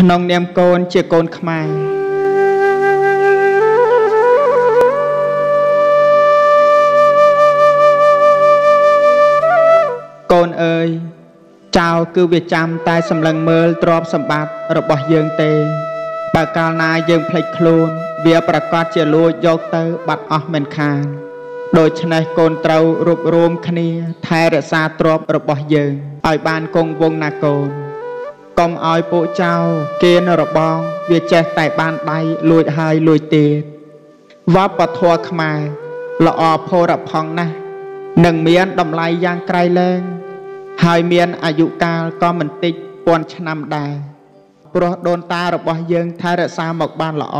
ក្នុងនាមកូនជាកូនខ្មែរកូនអើយចៅគឺវាចាំតែសម្លឹងមើលទ្រព្យសម្បត្តិរបស់យើងទេបើកាលណាយើងភ្លេចខ្លួន វាប្រកាសជាលួចយកទៅបាត់អស់មិនខានដូច្នេះកូនត្រូវរួបរวมគ្នា ថែរក្សាទ្រព្យរបស់យើងឲ្យបានគង់វង្សណាកូន កុំឲ្យពួកចៅគេនរបងវាចេះតែបានដៃលួចហើយលួចទៀតវប្បធម៌ខ្មែរល្អផូរផង់ណាស់នឹងមានតម្លៃយ៉ាងក្រៃលែងហើយមានអាយុកាលក៏មិនតិចពាន់ឆ្នាំដែរព្រោះដូនតារបស់យើងថែរក្សាមកបានល្អ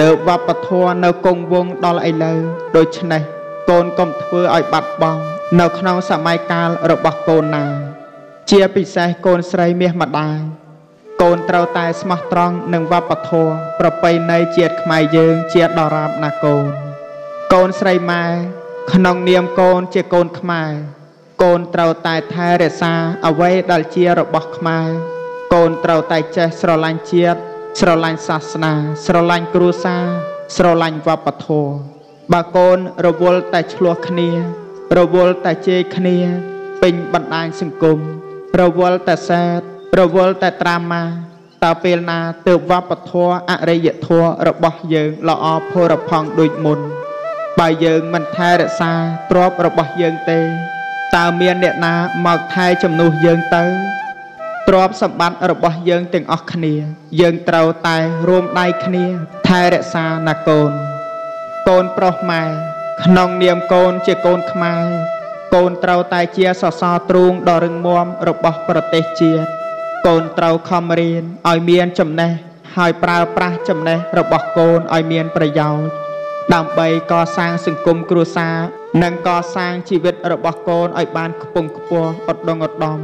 ទើបវប្បធម៌នៅគង់វង្សដល់ឥឡូវដូច្នេះកូនកុំធ្វើឲ្យបាត់បង់នៅក្នុងសម័យកាលរបស់កូនណា ជាពិសេសកូនស្រីមាសម្ដាយកូនត្រូវតែស្មោះត្រង់នឹងវប្បធម៌ប្រពៃណីជាតិខ្មែរយើងជាដរាបណាកូនកូនស្រីម៉ែក្នុងនាមកូនជាកូនខ្មែរ កូនត្រូវតែថែរក្សាអ្វីដែលជារបស់ខ្មែរកូនត្រូវតែចេះស្រឡាញ់ជាតិស្រឡាញ់សាសនា ស្រឡាញ់គ្រួសារស្រឡាញ់វប្បធម៌បើកូនរវល់តែឆ្លោះគ្នា រវល់តែជេរគ្នាពេញបណ្ដាញសង្គម រវល់តែសែតរវល់តែត្រាម៉ាតើពេលណាទើបវប្បធម៌អរិយធម៌របស់យើងល្អផូរផង់ដូចមុន បើយើងមិនថែរក្សាទ្រព្យរបស់យើងទេតើមានអ្នកណាមកថែជំនួសយើងទៅទ្រព្យសម្បត្តិរបស់យើងទាំងអស់គ្នា យើងត្រូវតែរួមដៃគ្នា ថែរក្សាណាកូនកូនប្រុសម៉ែក្នុងនាមកូនជាកូនខ្មែរ កូនត្រូវតែជាសសរទ្រូងដ៏រឹងមាំរបស់ប្រទេសជាតិកូនត្រូវខំរៀនឲ្យមានចំណេះហើយប្រើប្រាស់ចំណេះរបស់កូនឲ្យមានប្រយោជន៍ដើម្បីកសាងសង្គមគ្រួសារនិងកសាងជីវិតរបស់កូនឲ្យបានខ្ពង់ខ្ពស់ឧត្តមឧត្តម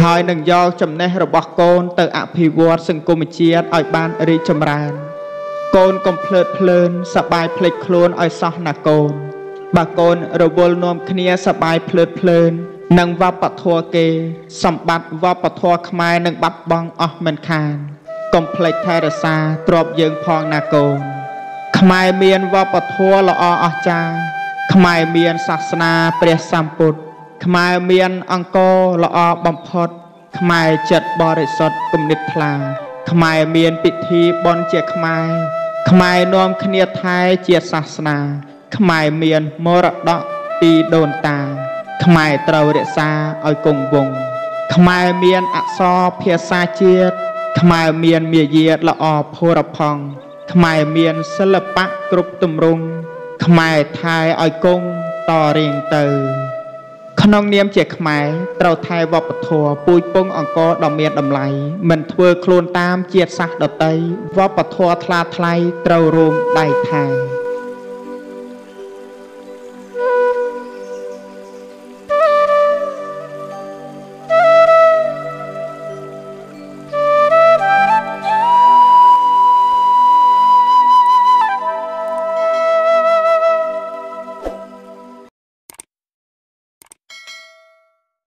ហើយនឹងយកចំណេះរបស់កូនទៅអភិវឌ្ឍសង្គមជាតិឲ្យបានរីកចម្រើនកូនកុំភ្លើតភ្លើនសបាយភ្លេចខ្លួនឲ្យសោះណាកូន បើកូនរវល់នាំគ្នាសបាយភ្លើតភ្លើននឹងវប្បធម៌គេ សម្បត្តិវប្បធម៌ខ្មែរនឹងបាត់បង់អស់មិនខានកុំភ្លេចថែរក្សាទ្រព្យយើងផងណាកូនខ្មែរមានវប្បធម៌ល្អអស្ចារ្យខ្មែរមានសាសនាព្រះសម្ពុទ្ធខ្មែរមានអង្គរល្អបំផុត ខ្មែរចិត្តបរិសុទ្ធគំនិតថ្លា ខ្មែរមានពិធីបុណ្យជាខ្មែរខ្មែរនាំគ្នាថែជាសាសនា ខ្មែរមានមរតកពីដូនតា ខ្មែរត្រូវរក្សាឲ្យគង់វង្សខ្មែរមានអក្សរភាសាជាតិខ្មែរមានមាយាទល្អផូរផង់ខ្មែរមានសិល្បៈគ្រប់ទម្រង់ខ្មែរថែឲ្យគង់តរៀងទៅ ក្នុងនាមជាខ្មែរត្រូវថែវប្បធម៌ពូជពងអង្គរដ៏មានតម្លៃមិនធ្វើខ្លួនតាមជាតិសាសន៍ដតីវប្បធម៌ថ្លាថ្លៃត្រូវរួមដៃថែ